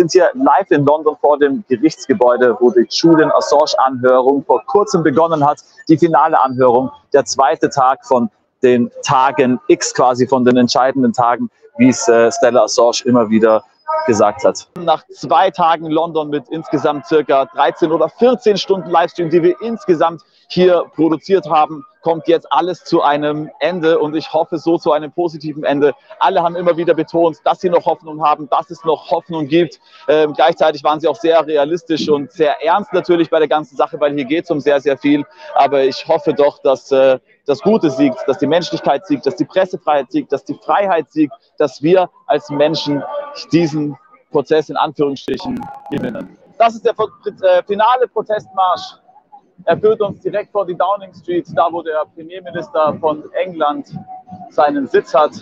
sind hier live in London vor dem Gerichtsgebäude, wo die Julian Assange-Anhörung vor kurzem begonnen hat. Die finale Anhörung, der zweite Tag von den Tagen X quasi, von den entscheidenden Tagen, wie es äh, Stella Assange immer wieder gesagt hat. Nach zwei Tagen London mit insgesamt circa 13 oder 14 Stunden Livestream, die wir insgesamt hier produziert haben, kommt jetzt alles zu einem Ende und ich hoffe so zu einem positiven Ende. Alle haben immer wieder betont, dass sie noch Hoffnung haben, dass es noch Hoffnung gibt. Ähm, gleichzeitig waren sie auch sehr realistisch und sehr ernst natürlich bei der ganzen Sache, weil hier geht es um sehr, sehr viel. Aber ich hoffe doch, dass äh, das Gute siegt, dass die Menschlichkeit siegt, dass die Pressefreiheit siegt, dass die Freiheit siegt, dass wir als Menschen diesen Prozess in Anführungsstrichen gewinnen. Das ist der äh, finale Protestmarsch. Er führt uns direkt vor die Downing Street, da wo der Premierminister von England seinen Sitz hat.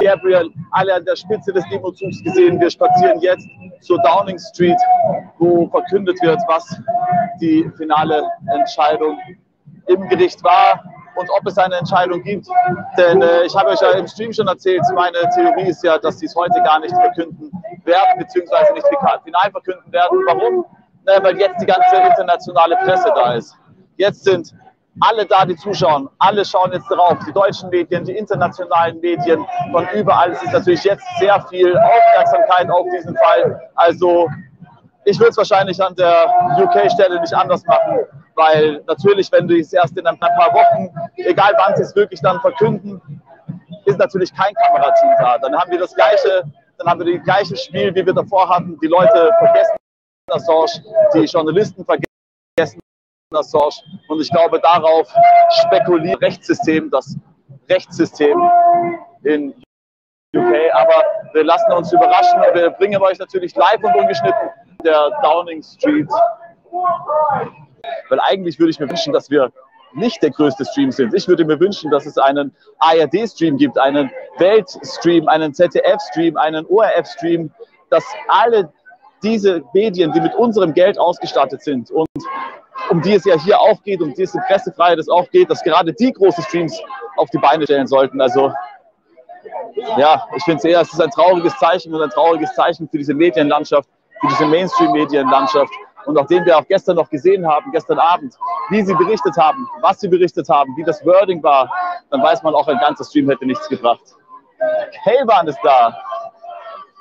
Gabriel alle an der Spitze des Demozugs gesehen. Wir spazieren jetzt zur Downing Street, wo verkündet wird, was die finale Entscheidung im Gericht war und ob es eine Entscheidung gibt. Denn äh, ich habe euch ja im Stream schon erzählt, meine Theorie ist ja, dass sie es heute gar nicht verkünden werden, beziehungsweise nicht final verkünden werden. Warum? Naja, weil jetzt die ganze internationale Presse da ist. Jetzt sind alle da, die zuschauen, alle schauen jetzt drauf. Die deutschen Medien, die internationalen Medien, von überall. Es ist natürlich jetzt sehr viel Aufmerksamkeit auf diesen Fall. Also ich würde es wahrscheinlich an der UK-Stelle nicht anders machen, weil natürlich, wenn du es erst in ein paar Wochen, egal wann sie es wirklich dann verkünden, ist natürlich kein Kamerateam da. Dann haben wir das gleiche, dann haben wir das gleiche Spiel, wie wir davor hatten. Die Leute vergessen Assange, die Journalisten vergessen Assange. Und ich glaube, darauf spekuliert das Rechtssystem, das Rechtssystem in UK. Aber wir lassen uns überraschen wir bringen euch natürlich live und ungeschnitten der Downing Street. Weil eigentlich würde ich mir wünschen, dass wir nicht der größte Stream sind. Ich würde mir wünschen, dass es einen ARD-Stream gibt, einen Welt-Stream, einen ZDF-Stream, einen ORF-Stream, dass alle diese Medien, die mit unserem Geld ausgestattet sind und um die es ja hier auch geht, um diese Pressefreiheit es auch geht, dass gerade die große Streams auf die Beine stellen sollten. Also ja, ich finde es eher, es ist ein trauriges Zeichen und ein trauriges Zeichen für diese Medienlandschaft, für diese Mainstream-Medienlandschaft. Und nachdem wir auch gestern noch gesehen haben, gestern Abend, wie sie berichtet haben, was sie berichtet haben, wie das Wording war, dann weiß man auch, ein ganzer Stream hätte nichts gebracht. Kelban ist da.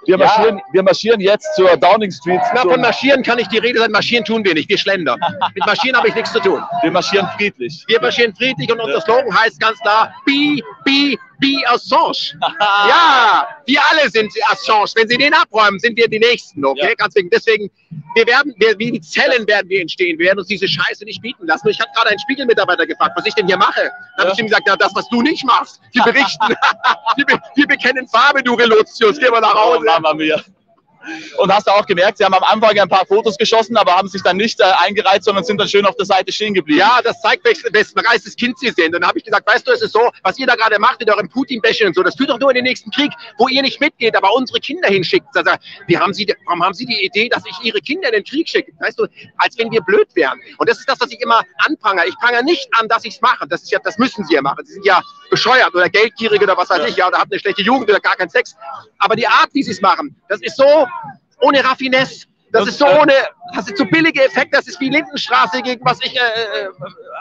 Wir marschieren, ja. wir marschieren jetzt zur Downing Street. Na, von marschieren kann ich die Rede sein. Marschieren tun wir nicht. Wir schlendern. Mit marschieren habe ich nichts zu tun. Wir marschieren friedlich. Wir marschieren friedlich und unser Slogan heißt ganz klar: Be, be, be Assange. ja, wir alle sind Assange. Wenn Sie den abräumen, sind wir die Nächsten. Okay, ja. ganz wegen. Deswegen, wir werden, wir, wie die Zellen werden wir entstehen. Wir werden uns diese Scheiße nicht bieten lassen. Ich habe gerade einen Spiegelmitarbeiter gefragt, was ich denn hier mache. Dann ja. habe ich ihm gesagt, ja, das, was du nicht machst. Wir berichten. wir, wir, bekennen Farbe, du Relotius. Geh mal nach Hause. Oh, Mama mia. Und hast du auch gemerkt, sie haben am Anfang ein paar Fotos geschossen, aber haben sich dann nicht äh, eingereiht, sondern sind dann schön auf der Seite stehen geblieben. Ja, das zeigt, welches begeistes Kind sie sind. Und dann habe ich gesagt, weißt du, es ist so, was ihr da gerade macht mit eurem Putin-Bashing und so, das führt doch nur in den nächsten Krieg, wo ihr nicht mitgeht, aber unsere Kinder hinschickt. Also, wie haben sie, warum haben sie die Idee, dass ich ihre Kinder in den Krieg schicke? Weißt du, als wenn wir blöd wären. Und das ist das, was ich immer anprangere. Ich prangere nicht an, dass ich es mache. Das, ist ja, das müssen sie ja machen. Sie sind ja bescheuert oder geldgierig oder was weiß ja. ich, ja, oder haben eine schlechte Jugend oder gar keinen Sex. Aber die Art, wie sie es machen, das ist so ohne Raffinesse. Das ist so ohne, das ist so billige Effekt, das ist wie Lindenstraße gegen was ich, äh, äh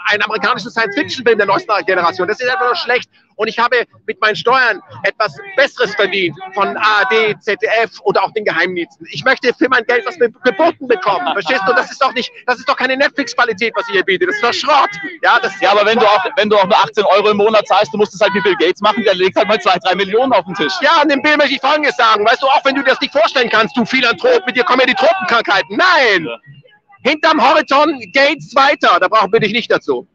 ein amerikanischer Science-Fiction-Film der neuesten Generation. Das ist einfach nur schlecht. Und ich habe mit meinen Steuern etwas Besseres verdient von ARD, ZDF oder auch den Geheimdiensten. Ich möchte für mein Geld was geboten bekommen. Verstehst du? Das ist doch nicht, das ist doch keine Netflix-Qualität, was ich hier biete. Das ist doch Schrott. Ja, das ja aber wenn du, auch, wenn du auch nur 18 Euro im Monat zahlst, du musst es halt wie Bill Gates machen, der legt halt mal zwei, drei Millionen auf den Tisch. Ja, und dem Bill möchte ich Folgendes sagen. Weißt du, auch wenn du das nicht vorstellen kannst, du Philanthrop, mit dir kommen ja die Tropenkrankheiten. Nein! Ja. Hinterm Horizont Gates weiter. Da brauchen wir dich nicht dazu.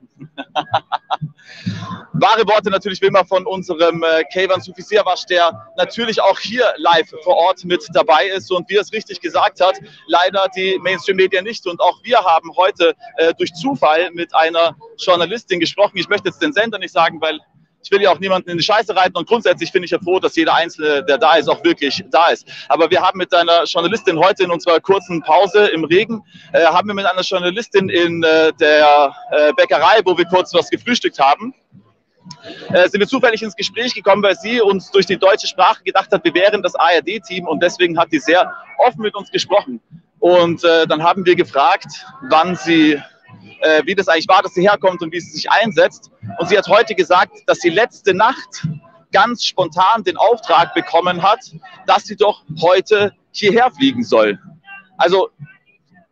Wahre Worte natürlich wie immer von unserem äh, Kayvan Sufisirwasch, der natürlich auch hier live vor Ort mit dabei ist und wie er es richtig gesagt hat, leider die Mainstream-Medien nicht. Und auch wir haben heute äh, durch Zufall mit einer Journalistin gesprochen. Ich möchte jetzt den Sender nicht sagen, weil ich will ja auch niemanden in die Scheiße reiten und grundsätzlich finde ich ja froh, dass jeder Einzelne, der da ist, auch wirklich da ist. Aber wir haben mit einer Journalistin heute in unserer kurzen Pause im Regen, äh, haben wir mit einer Journalistin in äh, der äh, Bäckerei, wo wir kurz was gefrühstückt haben, äh, sind wir zufällig ins Gespräch gekommen, weil sie uns durch die deutsche Sprache gedacht hat, wir wären das ARD-Team und deswegen hat sie sehr offen mit uns gesprochen. Und äh, dann haben wir gefragt, wann sie äh, wie das eigentlich war, dass sie herkommt und wie sie sich einsetzt. Und sie hat heute gesagt, dass sie letzte Nacht ganz spontan den Auftrag bekommen hat, dass sie doch heute hierher fliegen soll. Also,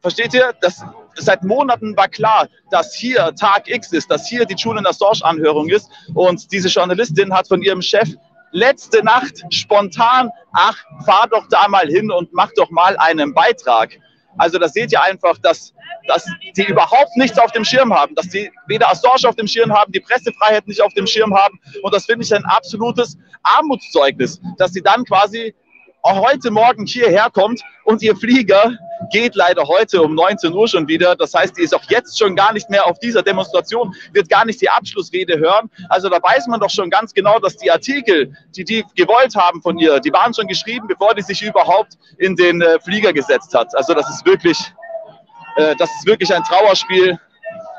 versteht ihr? Das, seit Monaten war klar, dass hier Tag X ist, dass hier die Julian Assange-Anhörung ist. Und diese Journalistin hat von ihrem Chef letzte Nacht spontan, ach, fahr doch da mal hin und mach doch mal einen Beitrag. Also da seht ihr einfach, dass, dass die überhaupt nichts auf dem Schirm haben, dass die weder Assange auf dem Schirm haben, die Pressefreiheit nicht auf dem Schirm haben. Und das finde ich ein absolutes Armutszeugnis, dass sie dann quasi heute Morgen hierher kommt und ihr Flieger geht leider heute um 19 Uhr schon wieder. Das heißt, die ist auch jetzt schon gar nicht mehr auf dieser Demonstration, wird gar nicht die Abschlussrede hören. Also da weiß man doch schon ganz genau, dass die Artikel, die die gewollt haben von ihr, die waren schon geschrieben, bevor die sich überhaupt in den äh, Flieger gesetzt hat. Also das ist wirklich, äh, das ist wirklich ein Trauerspiel.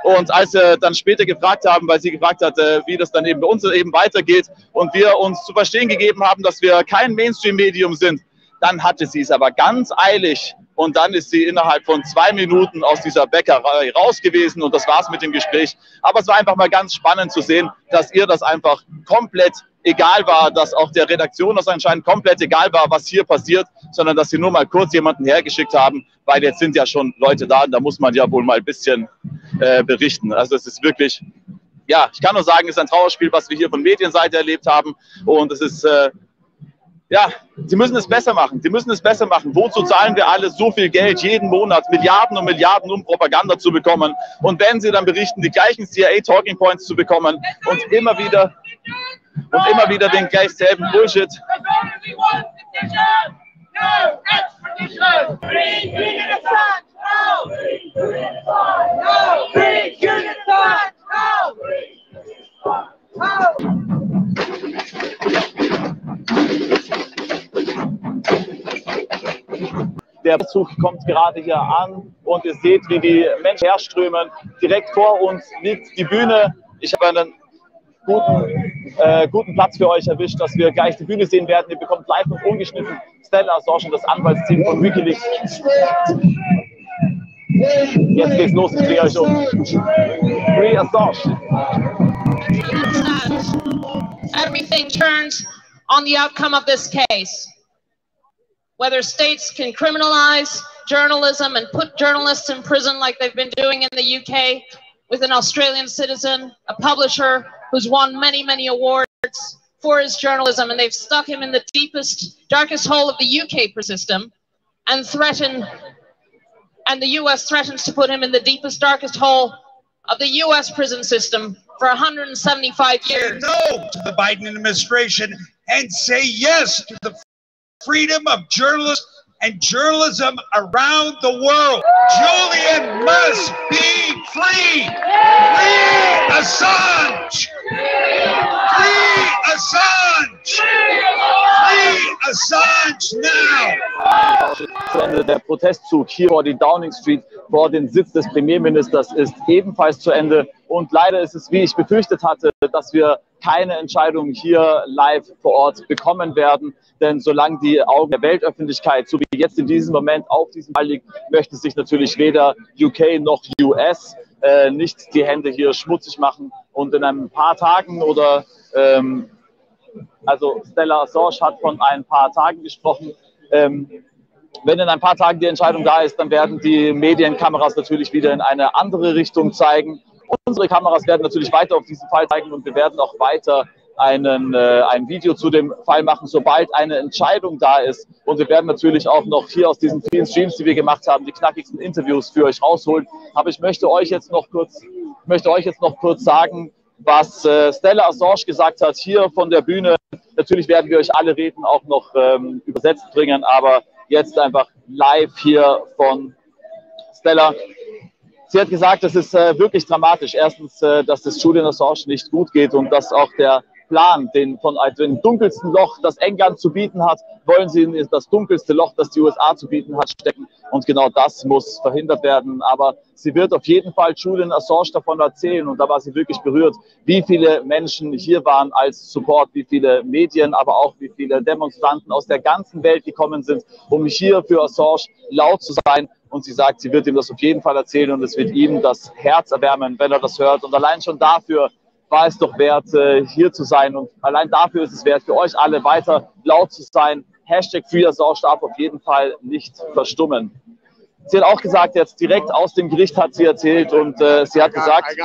Und als wir dann später gefragt haben, weil sie gefragt hat, äh, wie das dann eben bei uns eben weitergeht und wir uns zu verstehen gegeben haben, dass wir kein Mainstream-Medium sind, dann hatte sie es aber ganz eilig und dann ist sie innerhalb von zwei Minuten aus dieser Bäckerei raus gewesen und das war's mit dem Gespräch. Aber es war einfach mal ganz spannend zu sehen, dass ihr das einfach komplett egal war, dass auch der Redaktion das anscheinend komplett egal war, was hier passiert, sondern dass sie nur mal kurz jemanden hergeschickt haben, weil jetzt sind ja schon Leute da und da muss man ja wohl mal ein bisschen äh, berichten. Also es ist wirklich, ja, ich kann nur sagen, es ist ein Trauerspiel, was wir hier von Medienseite erlebt haben und es ist äh, ja, sie müssen es besser machen. Sie müssen es besser machen. Wozu zahlen wir alle so viel Geld jeden Monat, Milliarden und Milliarden, um Propaganda zu bekommen? Und wenn sie dann berichten, die gleichen CIA-Talking Points zu bekommen und immer wieder und immer wieder den gleich selben Bullshit. Der Zug kommt gerade hier an und ihr seht, wie die Menschen herströmen. Direkt vor uns liegt die Bühne. Ich habe einen guten, äh, guten Platz für euch erwischt, dass wir gleich die Bühne sehen werden. Ihr bekommt live und ungeschnitten Stella Assange, das Anwaltsteam von Wikileaks. Jetzt geht's los, ich drehe euch um. Free Assange. Everything turns on the outcome of this case. Whether states can criminalize journalism and put journalists in prison like they've been doing in the UK with an Australian citizen, a publisher who's won many, many awards for his journalism, and they've stuck him in the deepest, darkest hole of the UK system and threaten, and the US threatens to put him in the deepest, darkest hole of the US prison system for 175 years. No to the Biden administration and say yes to the freedom of journalists and journalism around the world. Julian must be free. Free Assange. Free Assange. Free Assange now. Der Protestzug hier vor die Downing Street, vor den Sitz des Premierministers, ist ebenfalls zu Ende. Und leider ist es, wie ich befürchtet hatte, dass wir keine Entscheidung hier live vor Ort bekommen werden. Denn solange die Augen der Weltöffentlichkeit, so wie jetzt in diesem Moment auf diesem Fall liegt, möchte sich natürlich weder UK noch US äh, nicht die Hände hier schmutzig machen. Und in ein paar Tagen oder, ähm, also Stella Assange hat von ein paar Tagen gesprochen. Ähm, wenn in ein paar Tagen die Entscheidung da ist, dann werden die Medienkameras natürlich wieder in eine andere Richtung zeigen. Unsere Kameras werden natürlich weiter auf diesen Fall zeigen und wir werden auch weiter einen, äh, ein Video zu dem Fall machen, sobald eine Entscheidung da ist. Und wir werden natürlich auch noch hier aus diesen vielen Streams, die wir gemacht haben, die knackigsten Interviews für euch rausholen. Aber ich möchte euch jetzt noch kurz, möchte euch jetzt noch kurz sagen, was äh, Stella Assange gesagt hat hier von der Bühne. Natürlich werden wir euch alle Reden auch noch ähm, übersetzt bringen, aber jetzt einfach live hier von Stella. Sie hat gesagt, es ist äh, wirklich dramatisch. Erstens, äh, dass es Julian Assange nicht gut geht und dass auch der Plan, den von dem dunkelsten Loch, das England zu bieten hat, wollen sie in das dunkelste Loch, das die USA zu bieten hat, stecken. Und genau das muss verhindert werden. Aber sie wird auf jeden Fall Julian Assange davon erzählen. Und da war sie wirklich berührt, wie viele Menschen hier waren als Support, wie viele Medien, aber auch wie viele Demonstranten aus der ganzen Welt gekommen sind, um hier für Assange laut zu sein. Und sie sagt, sie wird ihm das auf jeden Fall erzählen und es wird ihm das Herz erwärmen, wenn er das hört. Und allein schon dafür war es doch wert, äh, hier zu sein. Und allein dafür ist es wert, für euch alle weiter laut zu sein. Hashtag Free Sauerstoff auf jeden Fall nicht verstummen. Sie hat auch gesagt, jetzt direkt aus dem Gericht hat sie erzählt und äh, sie hat gesagt,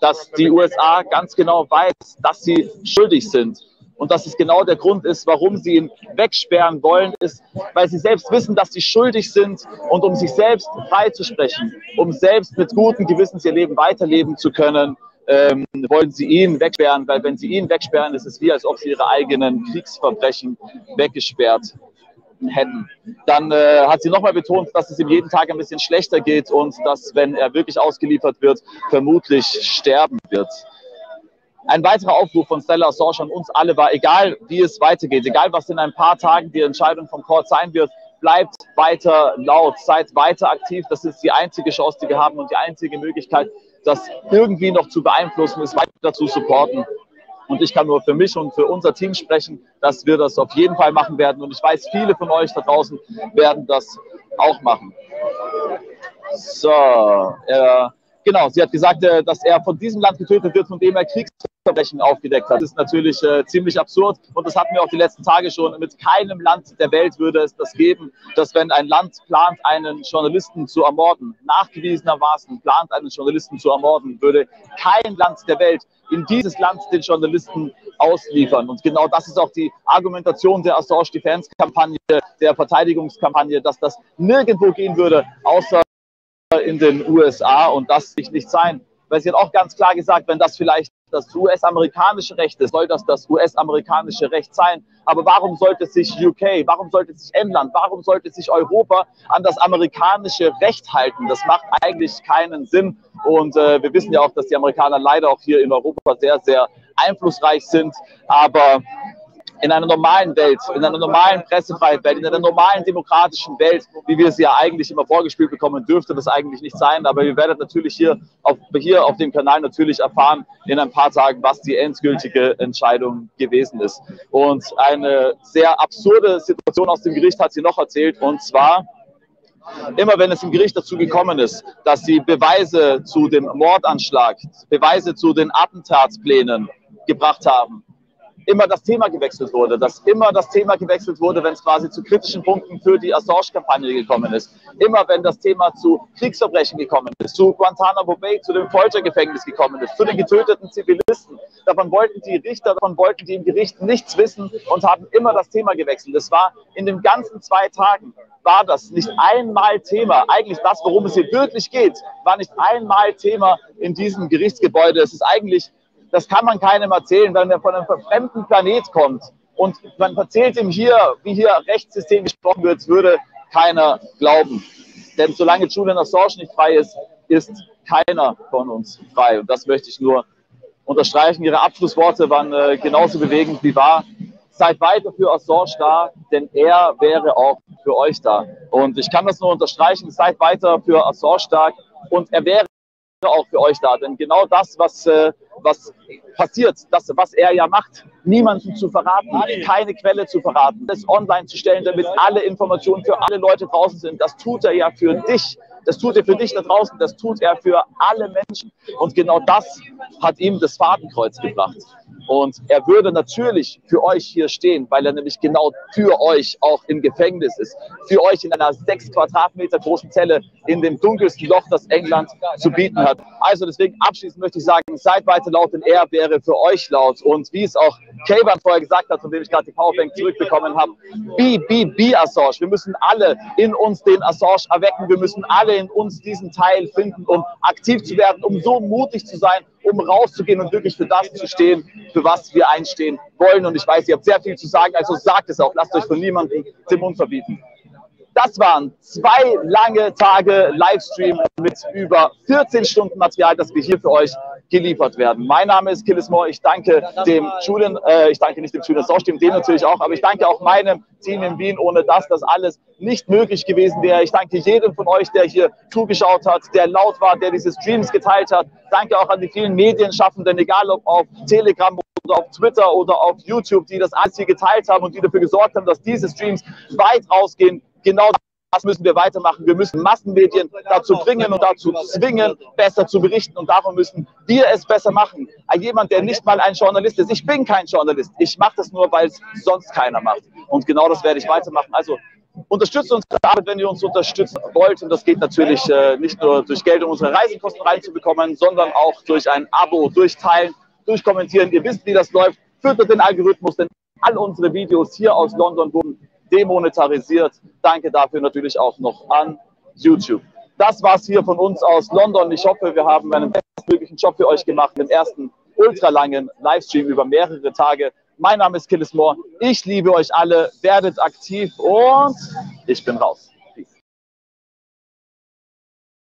dass die USA ganz genau weiß, dass sie schuldig sind. Und dass es genau der Grund ist, warum sie ihn wegsperren wollen, ist, weil sie selbst wissen, dass sie schuldig sind und um sich selbst freizusprechen, um selbst mit gutem Gewissen ihr Leben weiterleben zu können, ähm, wollen sie ihn wegsperren, weil wenn sie ihn wegsperren, ist es wie, als ob sie ihre eigenen Kriegsverbrechen weggesperrt hätten. Dann äh, hat sie nochmal betont, dass es ihm jeden Tag ein bisschen schlechter geht und dass, wenn er wirklich ausgeliefert wird, vermutlich sterben wird. Ein weiterer Aufruf von Stella Assange an uns alle war, egal wie es weitergeht, egal was in ein paar Tagen die Entscheidung vom Court sein wird, bleibt weiter laut, seid weiter aktiv. Das ist die einzige Chance, die wir haben und die einzige Möglichkeit, das irgendwie noch zu beeinflussen, ist weiter zu supporten. Und ich kann nur für mich und für unser Team sprechen, dass wir das auf jeden Fall machen werden. Und ich weiß, viele von euch da draußen werden das auch machen. So, äh, genau, sie hat gesagt, äh, dass er von diesem Land getötet wird, von dem er Kriegsverbrechen aufgedeckt hat. Das ist natürlich äh, ziemlich absurd und das hatten wir auch die letzten Tage schon. Mit keinem Land der Welt würde es das geben, dass wenn ein Land plant, einen Journalisten zu ermorden, nachgewiesenermaßen plant, einen Journalisten zu ermorden, würde kein Land der Welt in dieses Land den Journalisten ausliefern. Und genau das ist auch die Argumentation der Assange Defense Kampagne, der Verteidigungskampagne, dass das nirgendwo gehen würde, außer in den USA und das sich nicht sein. Weil sie hat auch ganz klar gesagt, wenn das vielleicht das US-amerikanische Recht ist, soll das das US-amerikanische Recht sein. Aber warum sollte sich UK, warum sollte sich England, warum sollte sich Europa an das amerikanische Recht halten? Das macht eigentlich keinen Sinn. Und äh, wir wissen ja auch, dass die Amerikaner leider auch hier in Europa sehr, sehr einflussreich sind. Aber in einer normalen Welt, in einer normalen pressefreien Welt, in einer normalen demokratischen Welt, wie wir sie ja eigentlich immer vorgespielt bekommen, dürfte das eigentlich nicht sein. Aber ihr werdet natürlich hier auf, hier auf dem Kanal natürlich erfahren in ein paar Tagen, was die endgültige Entscheidung gewesen ist. Und eine sehr absurde Situation aus dem Gericht hat sie noch erzählt, und zwar, immer wenn es im Gericht dazu gekommen ist, dass sie Beweise zu dem Mordanschlag, Beweise zu den Attentatsplänen gebracht haben, immer das Thema gewechselt wurde, dass immer das Thema gewechselt wurde, wenn es quasi zu kritischen Punkten für die Assange-Kampagne gekommen ist. Immer wenn das Thema zu Kriegsverbrechen gekommen ist, zu Guantanamo Bay, zu dem Foltergefängnis gekommen ist, zu den getöteten Zivilisten. Davon wollten die Richter, davon wollten die im Gericht nichts wissen und haben immer das Thema gewechselt. Es war in den ganzen zwei Tagen war das nicht einmal Thema. Eigentlich das, worum es hier wirklich geht, war nicht einmal Thema in diesem Gerichtsgebäude. Es ist eigentlich das kann man keinem erzählen, wenn er von einem fremden Planet kommt und man erzählt ihm hier, wie hier Rechtssystem gesprochen wird, würde keiner glauben. Denn solange Julian Assange nicht frei ist, ist keiner von uns frei. Und das möchte ich nur unterstreichen. Ihre Abschlussworte waren äh, genauso bewegend wie wahr. Seid weiter für Assange da, denn er wäre auch für euch da. Und ich kann das nur unterstreichen. Seid weiter für Assange da und er wäre auch für euch da. Denn genau das, was, äh, was passiert, das, was er ja macht, niemanden zu verraten, keine Quelle zu verraten, das online zu stellen, damit alle Informationen für alle Leute draußen sind, das tut er ja für dich. Das tut er für dich da draußen, das tut er für alle Menschen. Und genau das hat ihm das Fadenkreuz gebracht. Und er würde natürlich für euch hier stehen, weil er nämlich genau für euch auch im Gefängnis ist. Für euch in einer sechs Quadratmeter großen Zelle in dem dunkelsten Loch, das England zu bieten hat. Also deswegen abschließend möchte ich sagen, seid weiter laut, denn er wäre für euch laut. Und wie es auch Kayban vorher gesagt hat, von dem ich gerade die Powerbank zurückbekommen habe, be, be, be Assange. Wir müssen alle in uns den Assange erwecken. Wir müssen alle in uns diesen Teil finden, um aktiv zu werden, um so mutig zu sein um rauszugehen und wirklich für das zu stehen, für was wir einstehen wollen. Und ich weiß, ihr habt sehr viel zu sagen, also sagt es auch. Lasst euch von niemandem den Mund verbieten. Das waren zwei lange Tage Livestream mit über 14 Stunden Material, das wir hier für euch geliefert werden. Mein Name ist Killis Moore. Ich danke dem Julian, äh, ich danke nicht dem Julian Saustimm, dem natürlich auch, aber ich danke auch meinem Team in Wien, ohne das das alles nicht möglich gewesen wäre. Ich danke jedem von euch, der hier zugeschaut hat, der laut war, der diese Streams geteilt hat. Danke auch an die vielen Medienschaffenden, egal ob auf Telegram oder auf Twitter oder auf YouTube, die das alles hier geteilt haben und die dafür gesorgt haben, dass diese Streams weit rausgehen. Genau das müssen wir weitermachen. Wir müssen Massenmedien dazu bringen und dazu zwingen, besser zu berichten. Und darum müssen wir es besser machen. Jemand, der nicht mal ein Journalist ist. Ich bin kein Journalist. Ich mache das nur, weil es sonst keiner macht. Und genau das werde ich weitermachen. Also unterstützt unsere Arbeit, wenn ihr uns unterstützen wollt. Und das geht natürlich äh, nicht nur durch Geld, um unsere Reisekosten reinzubekommen, sondern auch durch ein Abo, durch Teilen, durch Kommentieren. Ihr wisst, wie das läuft. Füttert den Algorithmus, denn all unsere Videos hier aus London wurden demonetarisiert. Danke dafür natürlich auch noch an YouTube. Das war's hier von uns aus London. Ich hoffe, wir haben einen bestmöglichen Job für euch gemacht, den ersten ultralangen Livestream über mehrere Tage. Mein Name ist Killis Moore. Ich liebe euch alle. Werdet aktiv und ich bin raus.